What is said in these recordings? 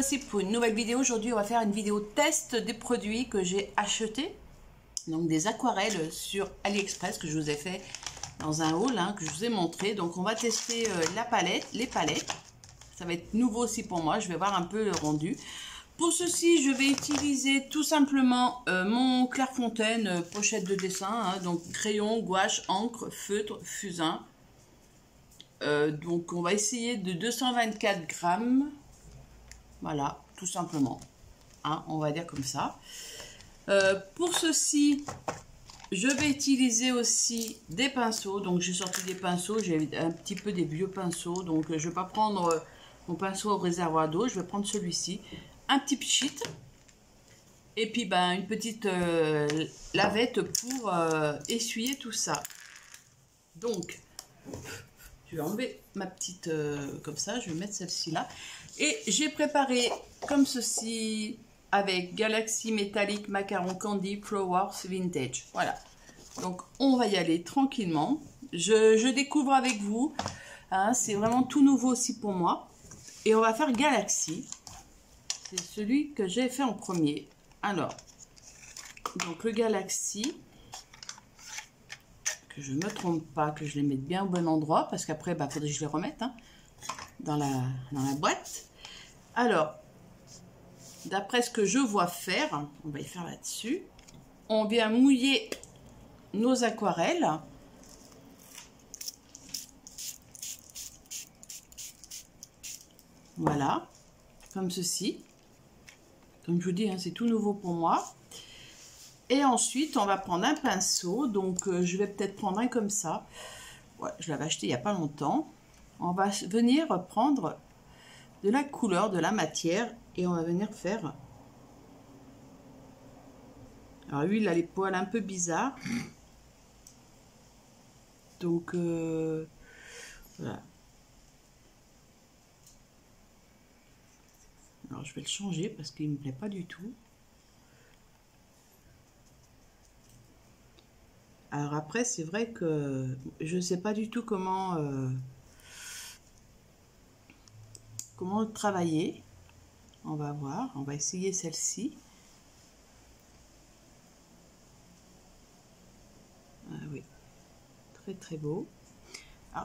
tous, nous voici pour une nouvelle vidéo. Aujourd'hui, on va faire une vidéo test des produits que j'ai achetés. Donc des aquarelles sur AliExpress que je vous ai fait dans un haul hein, que je vous ai montré. Donc on va tester euh, la palette, les palettes. Ça va être nouveau aussi pour moi. Je vais voir un peu le rendu. Pour ceci, je vais utiliser tout simplement euh, mon Clairefontaine euh, pochette de dessin. Hein. donc crayon, gouache, encre, feutre, fusain. donc on va essayer de 224 grammes voilà, tout simplement. Hein, on va dire comme ça. Euh, pour ceci, je vais utiliser aussi des pinceaux. Donc, j'ai sorti des pinceaux. J'ai un petit peu des vieux pinceaux. Donc, je ne vais pas prendre euh, mon pinceau au réservoir d'eau. Je vais prendre celui-ci. Un petit pchit. Et puis, ben, une petite euh, lavette pour essuyer tout ça. Donc, je vais enlever ma petite comme ça. Je vais mettre celle-ci là. Et j'ai préparé comme ceci avec Galaxy Metallic Macaron Candy Flowers Vintage. Voilà. Donc on va y aller tranquillement. Je, découvre avec vous. Hein, c'est vraiment tout nouveau aussi pour moi. Et on va faire Galaxy. C'est celui que j'ai fait en premier. Alors, donc le Galaxy, que je ne me trompe pas, que je les mette bien au bon endroit, parce qu'après, il bah, faudrait que je les remette hein, dans, la, dans la boîte. Alors, d'après ce que je vois faire, on va y faire là-dessus, on vient mouiller nos aquarelles. Voilà, comme ceci. Comme je vous dis, hein, c'est tout nouveau pour moi. Et ensuite, on va prendre un pinceau. Donc, euh, je vais peut-être prendre un comme ça. je l'avais acheté il n'y a pas longtemps. On va venir prendre de la couleur, de la matière et on va venir faire. Alors lui il a les poils un peu bizarres. Donc euh, voilà. Alors je vais le changer parce qu'il me plaît pas du tout. Alors après c'est vrai que je ne sais pas du tout comment euh, comment travailler. On va voir, on va essayer celle-ci. Ah oui, très très beau.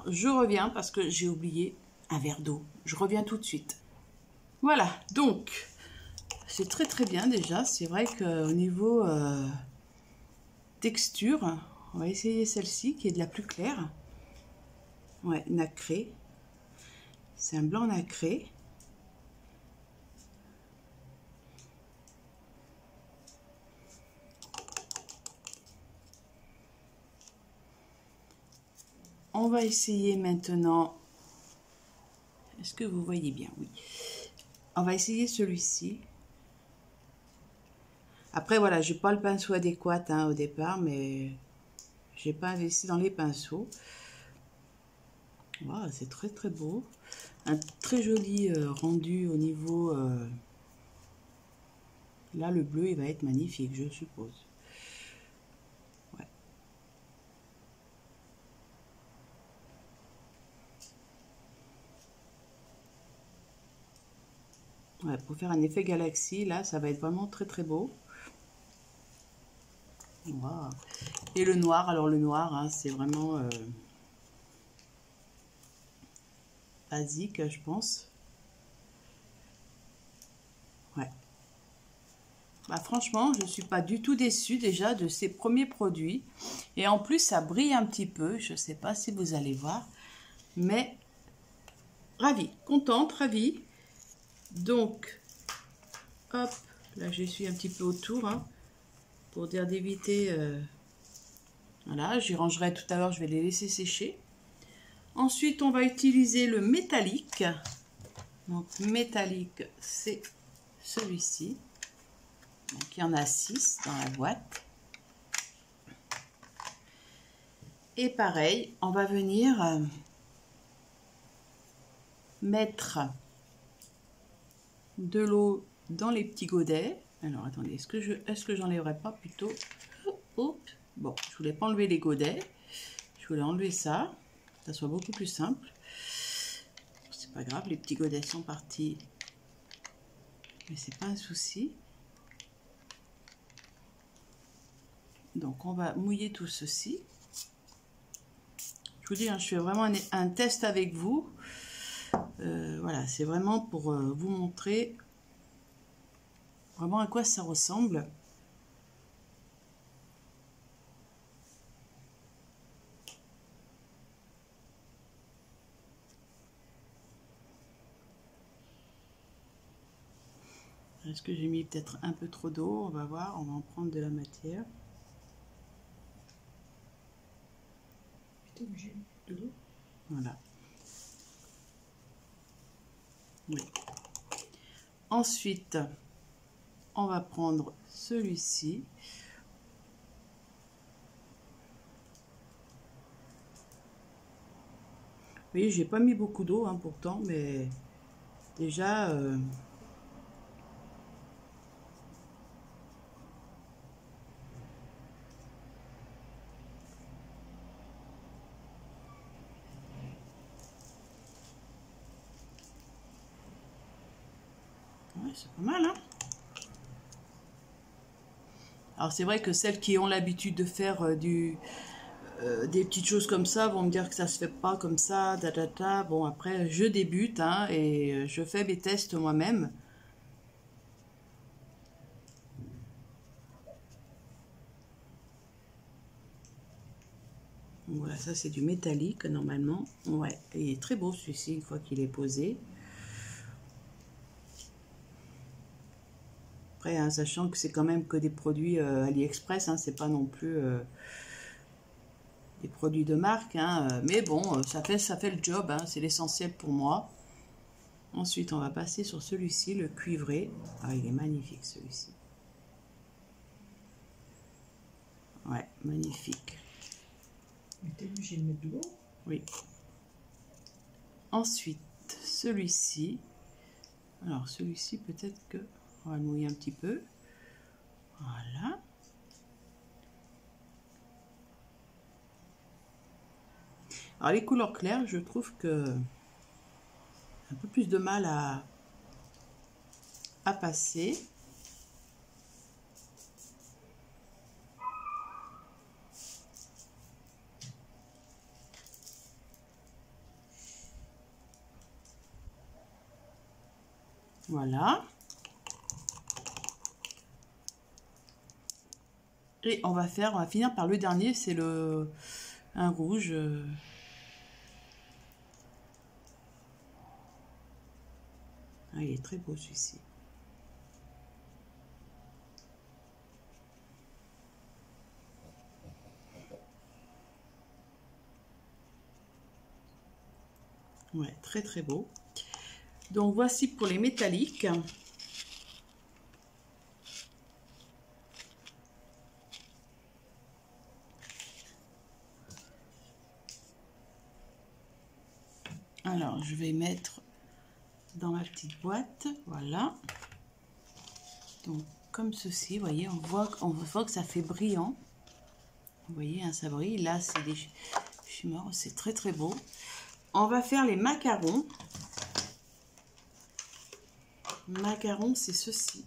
Je reviens parce que j'ai oublié un verre d'eau. Je reviens tout de suite. Voilà, donc c'est très très bien déjà. C'est vrai qu'au niveau euh, texture, on va essayer celle-ci qui est de la plus claire. Ouais, nacré. C'est un blanc nacré. On va essayer maintenant. Est-ce que vous voyez bien? Oui. On va essayer celui-ci. Après, voilà, je n'ai pas le pinceau adéquat hein, au départ, mais j'ai pas investi dans les pinceaux. C'est très très beau un très joli euh, rendu au niveau... Euh, là, le bleu, il va être magnifique, je suppose. Ouais. Ouais, pour faire un effet galaxie, là, ça va être vraiment très très beau. Et le noir, alors le noir, hein, c'est vraiment... Euh, basique, je pense. Ouais. Bah, franchement, je suis pas du tout déçue déjà de ces premiers produits. Et en plus, ça brille un petit peu. Je sais pas si vous allez voir. Mais, ravie, contente, ravie. Donc, hop, là, je suis un petit peu autour. Hein, pour dire d'éviter... Euh, voilà, j'y rangerai tout à l'heure, je vais les laisser sécher. Ensuite, on va utiliser le métallique. Donc, métallique, c'est celui-ci. Donc, il y en a 6 dans la boîte. Et pareil, on va venir euh, mettre de l'eau dans les petits godets. Alors, attendez, est-ce que je est-ce que j'enlèverai pas plutôt? Bon, je voulais pas enlever les godets. Je voulais enlever ça ça soit beaucoup plus simple. C'est pas grave, les petits godets sont partis Mais c'est pas un souci. Donc on va mouiller tout ceci. Je vous dis, hein, je fais vraiment un, test avec vous. Euh, voilà, c'est vraiment pour euh, vous montrer vraiment à quoi ça ressemble. Est-ce que j'ai mis peut-être un peu trop d'eau? On va voir, on va en prendre de la matière. Voilà. Ensuite, on va prendre celui-ci. Oui, j'ai pas mis beaucoup d'eau hein, pourtant, mais déjà... Euh, c'est pas mal, hein Alors c'est vrai que celles qui ont l'habitude de faire euh, du, euh, des petites choses comme ça vont me dire que ça se fait pas comme ça, ta, Bon après je débute hein, et euh, je fais mes tests moi-même. Voilà, ça c'est du métallique normalement. Ouais, il est très beau celui-ci une fois qu'il est posé. Hein, sachant que c'est quand même que des produits euh, AliExpress, hein, c'est pas non plus euh, des produits de marque, hein, euh, mais bon, ça fait, ça fait le job, c'est l'essentiel pour moi. Ensuite, on va passer sur celui-ci, le cuivré. Ah, il est magnifique celui-ci. Ouais, magnifique. Oui. Ensuite, celui-ci. Alors, celui-ci, peut-être que on va un petit peu. Voilà. Alors les couleurs claires, je trouve que un peu plus de mal à, à passer. Voilà. Et on va faire, on va finir par le dernier, c'est le un rouge. Ah, il est très beau celui-ci. Ouais, très très beau. Donc voici pour les métalliques. Alors, je vais mettre dans ma petite boîte, voilà. Donc, comme ceci, voyez, on voit, on voit que ça fait brillant. Vous voyez, hein, ça brille. Là, c'est des fumeurs, c'est très très beau. On va faire les macarons. Macarons, c'est ceci.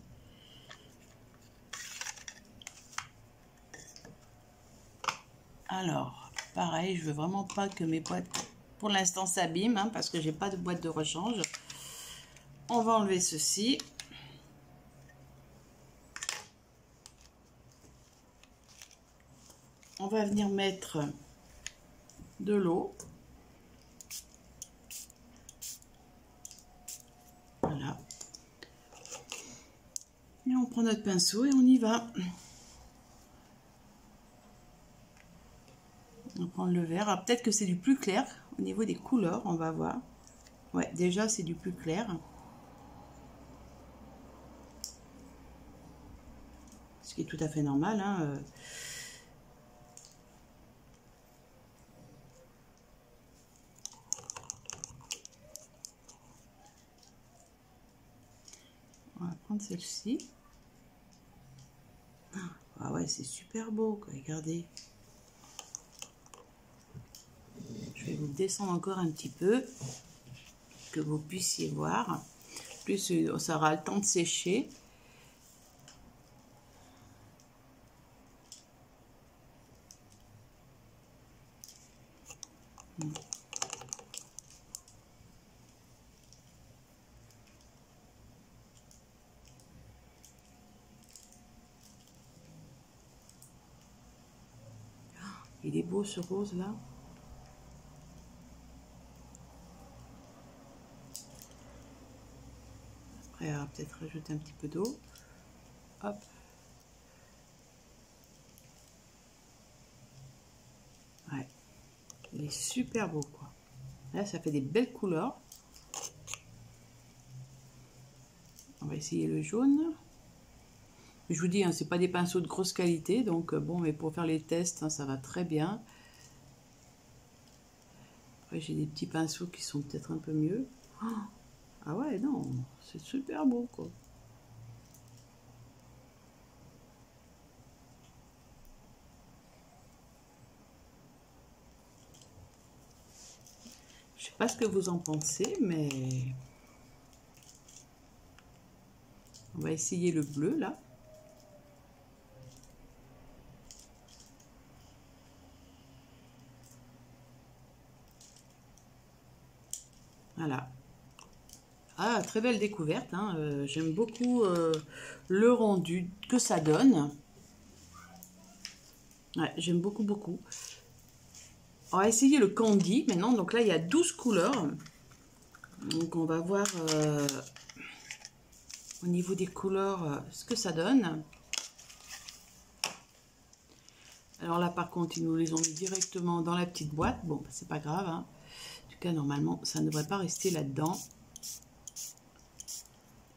Alors, pareil, je veux vraiment pas que mes boîtes pour l'instant, ça abîme hein, parce que j'ai pas de boîte de rechange. On va enlever ceci. On va venir mettre de l'eau. Voilà. Et on prend notre pinceau et on y va. On prendre le vert. Peut-être que c'est du plus clair au niveau des couleurs, on va voir. Ouais, déjà c'est du plus clair. Ce qui est tout à fait normal. Hein, euh. On va prendre celle-ci. Ah ouais, c'est super beau, regardez. Vous descendre encore un petit peu, que vous puissiez voir. plus ça aura le temps de sécher. Il est beau ce rose là. Peut-être rajouter un petit peu d'eau. Hop. Ouais. Il est super beau quoi. Là, ça fait des belles couleurs. On va essayer le jaune. Je vous dis, hein, c'est pas des pinceaux de grosse qualité, donc euh, bon, mais pour faire les tests, hein, ça va très bien. Après, j'ai des petits pinceaux qui sont peut-être un peu mieux. Ah ouais, non, c'est super beau, quoi. Je sais pas ce que vous en pensez, mais... On va essayer le bleu, là. Voilà. Ah, très belle découverte. Hein. Euh, j'aime beaucoup euh, le rendu que ça donne. J'aime beaucoup, beaucoup. On va essayer le candy maintenant. Donc là, il y a 12 couleurs. Donc on va voir euh, au niveau des couleurs ce que ça donne. Alors là, par contre, ils nous les ont mis directement dans la petite boîte. Bon, bah, c'est pas grave. Hein cas, normalement, ça ne devrait pas rester là-dedans.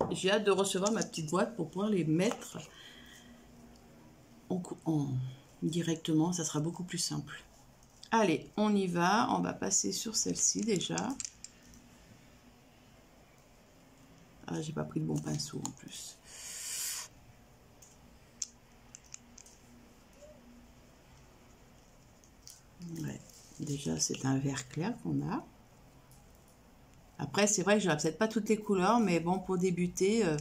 J'ai hâte de recevoir ma petite boîte pour pouvoir les mettre en, directement. Ça sera beaucoup plus simple. Allez, on y va. On va passer sur celle-ci déjà. Ah, j'ai pas pris le bon pinceau en plus. Ouais. Déjà, c'est un vert clair qu'on a. Après, c'est vrai que je n'aurai peut-être pas toutes les couleurs, mais bon, pour débuter... Euh,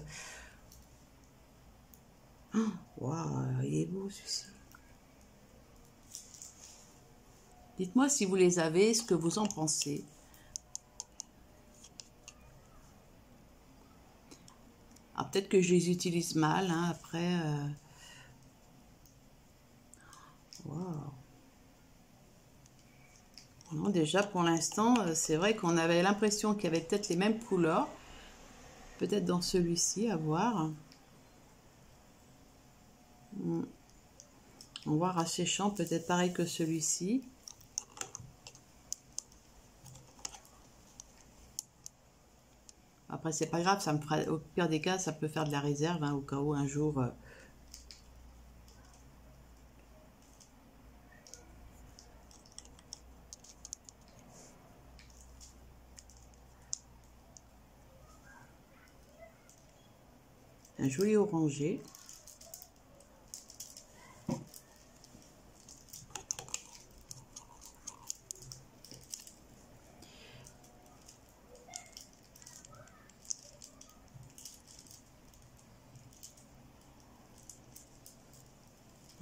waouh, il est beau celui-ci. Dites-moi si vous les avez, ce que vous en pensez. Alors peut-être que je les utilise mal, hein, après... Euh, waouh déjà pour l'instant, euh, c'est vrai qu'on avait l'impression qu'il y avait peut-être les mêmes couleurs. Peut-être dans celui-ci, à voir. Hmm. On voit rasséchant, peut-être pareil que celui-ci. Après, c'est pas grave, au pire des cas, ça peut faire de la réserve, hein, au cas où un jour... Euh, un joli orangé.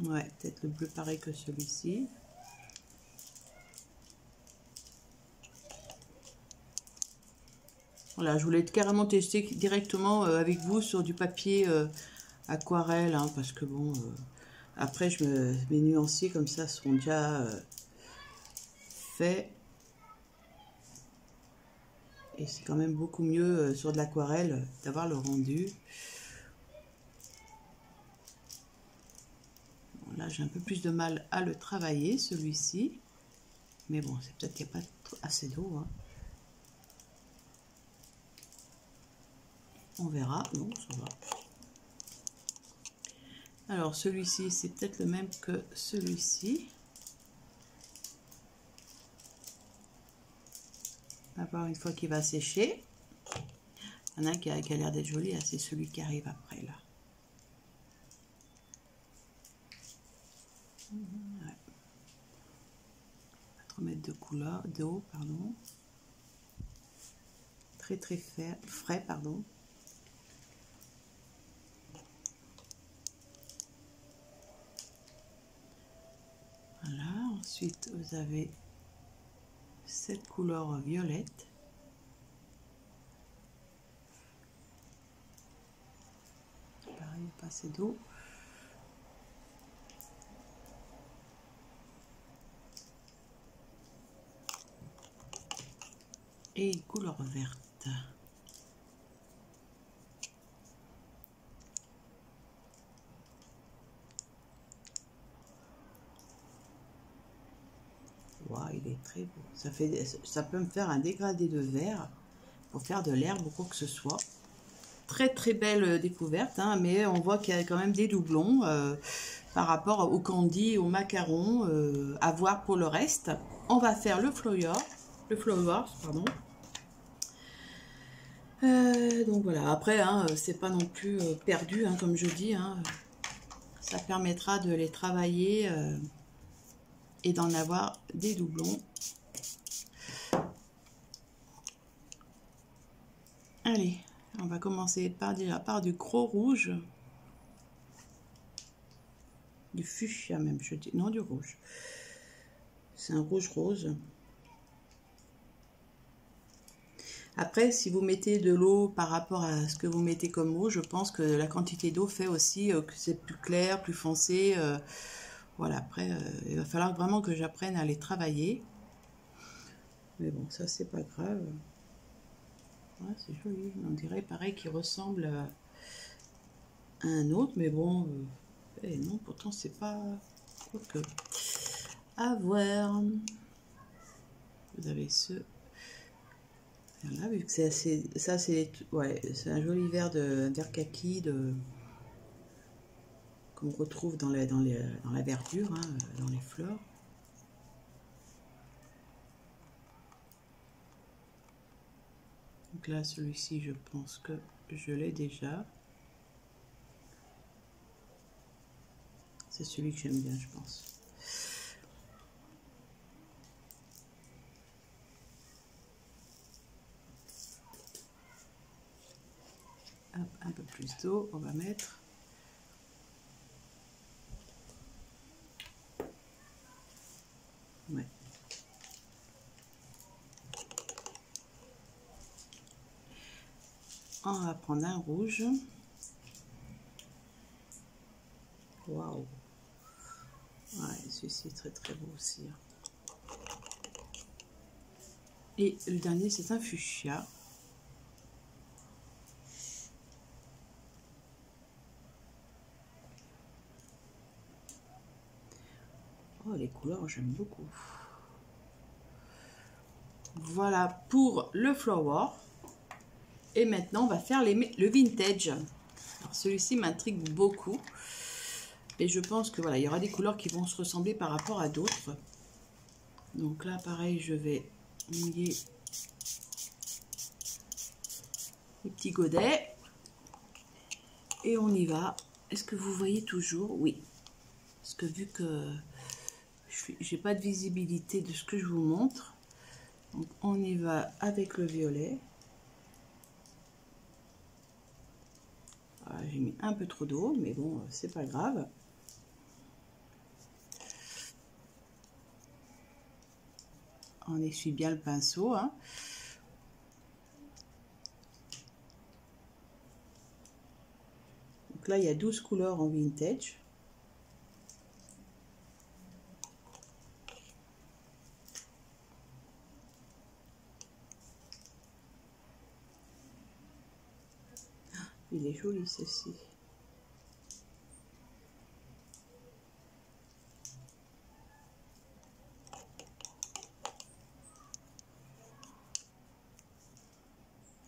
Ouais, peut-être le bleu pareil que celui-ci. Voilà, je voulais carrément tester directement euh, avec vous sur du papier euh, aquarelle, hein, parce que bon, euh, après je me, mes nuanciers comme ça sont déjà faits. Et c'est quand même beaucoup mieux sur de l'aquarelle d'avoir le rendu. là, j'ai un peu plus de mal à le travailler, celui-ci. Mais bon, c'est peut-être qu'il n'y a pas assez d'eau. Hein. On verra. Non, ça va. Alors, celui-ci, c'est peut-être le même que celui-ci. Va voir une fois qu'il va sécher. Il y en a un qui a, l'air d'être joli, c'est celui qui arrive après, là. Pas de couleur, d'eau, pardon. Très très frais pardon. Ensuite, vous avez cette couleur violette. Pareil, passer d'eau. Et couleur verte. il est beau. Ça peut me faire un dégradé de vert pour faire de l'herbe ou quoi que ce soit. Très très belle euh, découverte, hein, mais on voit qu'il y a quand même des doublons euh, par rapport au candy, au macaron, euh, à voir pour le reste. On va faire le flower, le flower, pardon. donc voilà, après, hein, c'est pas non plus perdu, hein, comme je dis. ça permettra de les travailler d'en avoir des doublons. Allez, on va commencer par déjà par du gros rouge. Du fuchsia même, je dis. Non, du rouge. C'est un rouge rose. Après, si vous mettez de l'eau par rapport à ce que vous mettez comme eau, je pense que la quantité d'eau fait aussi euh, que c'est plus clair, plus foncé. Euh, voilà, après, euh, il va falloir vraiment que j'apprenne à les travailler. Mais bon, ça, c'est pas grave. c'est joli. On dirait pareil qu'il ressemble à un autre, mais bon, euh, eh non, pourtant, c'est pas... que À voir. Vous avez ce... Voilà, vu que c'est assez... Ça, c'est... Ouais, c'est un joli vert de vert kaki de qu'on retrouve dans la, dans, dans la verdure, hein, dans les fleurs. Donc là, celui-ci, je pense que je l'ai déjà. C'est celui que j'aime bien, je pense. un peu plus d'eau, on va mettre. On va un rouge. Waouh. Ouais, celui-ci est très très beau aussi. Hein. Et le dernier, c'est un fuchsia. Oh, les couleurs, j'aime beaucoup. Voilà pour le flower. Et maintenant, on va faire les, le vintage. Celui-ci m'intrigue beaucoup. Et je pense que voilà, il y aura des couleurs qui vont se ressembler par rapport à d'autres. Donc là, pareil, je vais mouiller les petits godets. Et on y va. Est-ce que vous voyez toujours? Oui. Parce que vu que je n'ai pas de visibilité de ce que je vous montre, donc on y va avec le violet. J'ai mis un peu trop d'eau, mais bon, c'est pas grave. On essuie bien le pinceau. Hein. Donc là, il y a 12 couleurs en vintage. Il est joli ceci.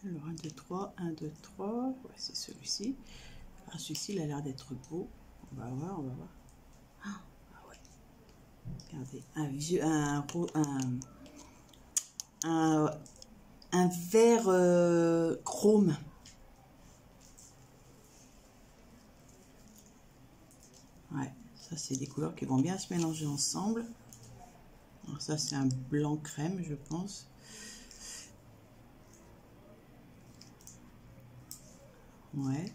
Alors 1, 2, 3, 1, 2, 3, c'est celui-ci. Ah, celui-ci, il a l'air d'être beau. On va voir, on va voir. Ah, ah ouais. Regardez, un vieux, un, un, un, un vert euh, chrome. C'est des couleurs qui vont bien se mélanger ensemble. Alors ça, c'est un blanc crème, je pense. Ouais.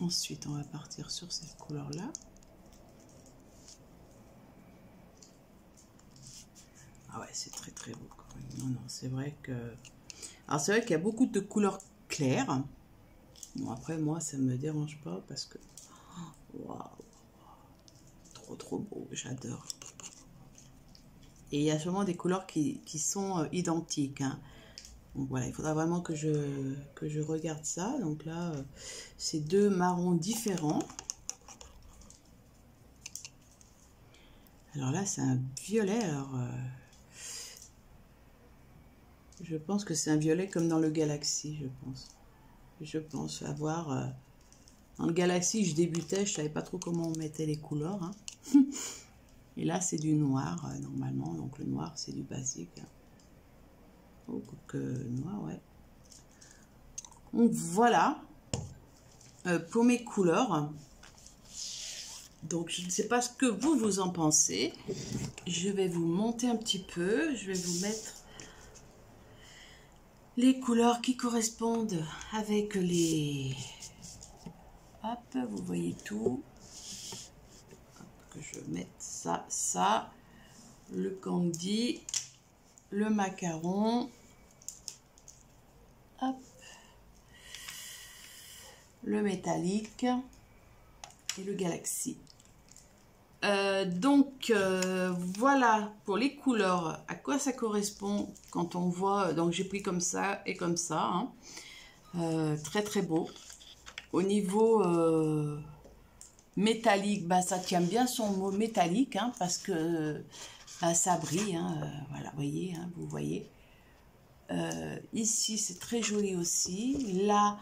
Ensuite, on va partir sur cette couleur-là. Ah ouais, c'est très très beau quand même. Non, non, c'est vrai que... Alors c'est vrai qu'il y a beaucoup de couleurs claires. Bon, après, moi, ça me dérange pas parce que... Waouh Trop trop beau, j'adore. Et il y a sûrement des couleurs qui, sont euh, identiques. Hein. Donc voilà, il faudra vraiment que je, que je regarde ça. Donc là, euh, c'est deux marrons différents. Alors là, c'est un violet. Alors, euh, je pense que c'est un violet comme dans le Galaxy, je pense. Je pense avoir... Euh, dans le Galaxy, je débutais, je savais pas trop comment on mettait les couleurs. Hein. Et là, c'est du noir, euh, normalement. Donc le noir, c'est du basique. Oh, que noir, ouais. Donc voilà. pour mes couleurs. Donc, je ne sais pas ce que vous, vous en pensez. Je vais vous monter un petit peu. Je vais vous mettre les couleurs qui correspondent avec les... Hop, vous voyez tout. que je mette ça, ça. Le candy, le macaron. Hop. Le métallique et le galaxie. Euh, donc euh, voilà pour les couleurs, à quoi ça correspond quand on voit, donc j'ai pris comme ça et comme ça, hein. euh, très très beau. Au niveau métallique, bah, ça tient bien son mot métallique, hein, parce que bah, ça brille, hein, voilà, voyez, vous voyez. ici c'est très joli aussi, là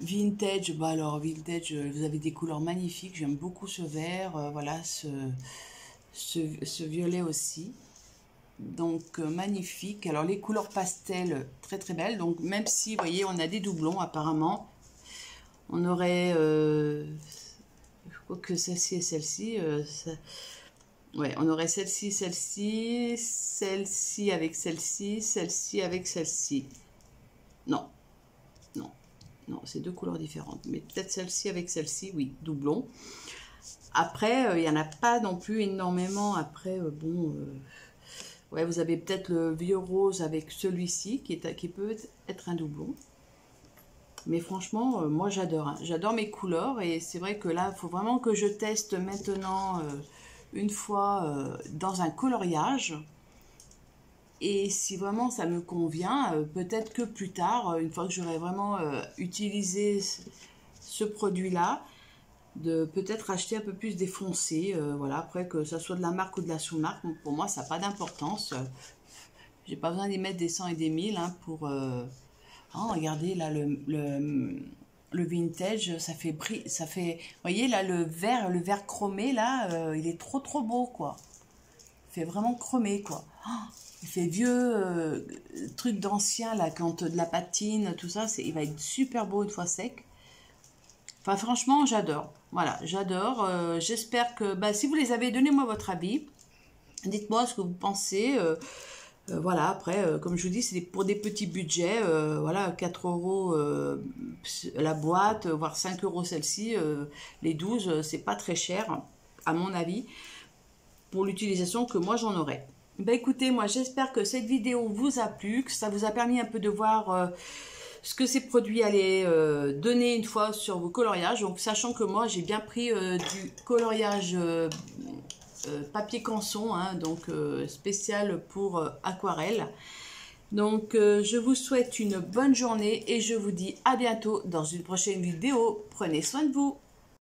Vintage, bah alors vintage, euh, vous avez des couleurs magnifiques, j'aime beaucoup ce vert, euh, voilà, ce, violet aussi. Donc euh, magnifique, alors les couleurs pastel, très très belles, donc même si, vous voyez, on a des doublons apparemment, on aurait, je crois que celle-ci et celle-ci, ouais, on aurait celle-ci, celle-ci, celle-ci avec celle-ci, celle-ci avec celle-ci. Non, non, c'est deux couleurs différentes. Mais peut-être celle-ci avec celle-ci, oui, doublon. Après, euh, il n'y en a pas non plus énormément. Après, euh, bon, euh, ouais, vous avez peut-être le vieux rose avec celui-ci qui, qui peut être un doublon. Mais franchement, moi j'adore. Hein. J'adore mes couleurs et c'est vrai que là, il faut vraiment que je teste maintenant une fois dans un coloriage. Et si vraiment ça me convient, euh, peut-être que plus tard, euh, une fois que j'aurai vraiment euh, utilisé ce produit-là, de peut-être acheter un peu plus défoncé. voilà, après que ça soit de la marque ou de la sous-marque, pour moi, ça n'a pas d'importance. J'ai pas besoin d'y mettre des 100 et des 1000 hein, pour... Oh, regardez, là, le, le, vintage, ça fait... Ça fait voyez, là, le vert, le vert chromé, là, il est trop, trop beau, quoi. Il fait vraiment chromé, quoi. Oh, il fait vieux euh, truc d'ancien, là, quand de la patine, tout ça, il va être super beau une fois sec. Enfin, franchement, j'adore. Voilà, j'adore. Euh, j'espère que, bah, si vous les avez, donnez-moi votre avis. Dites-moi ce que vous pensez. Euh, voilà, après, comme je vous dis, c'est pour des petits budgets. voilà, 4 euros la boîte, voire 5 euros celle-ci. les 12, c'est pas très cher, à mon avis, pour l'utilisation que moi j'en aurais. Ben écoutez, moi j'espère que cette vidéo vous a plu, que ça vous a permis un peu de voir euh, ce que ces produits allaient euh, donner une fois sur vos coloriages. Donc sachant que moi j'ai bien pris euh, du coloriage papier canson, hein, donc spécial pour aquarelle. Donc je vous souhaite une bonne journée et je vous dis à bientôt dans une prochaine vidéo. Prenez soin de vous.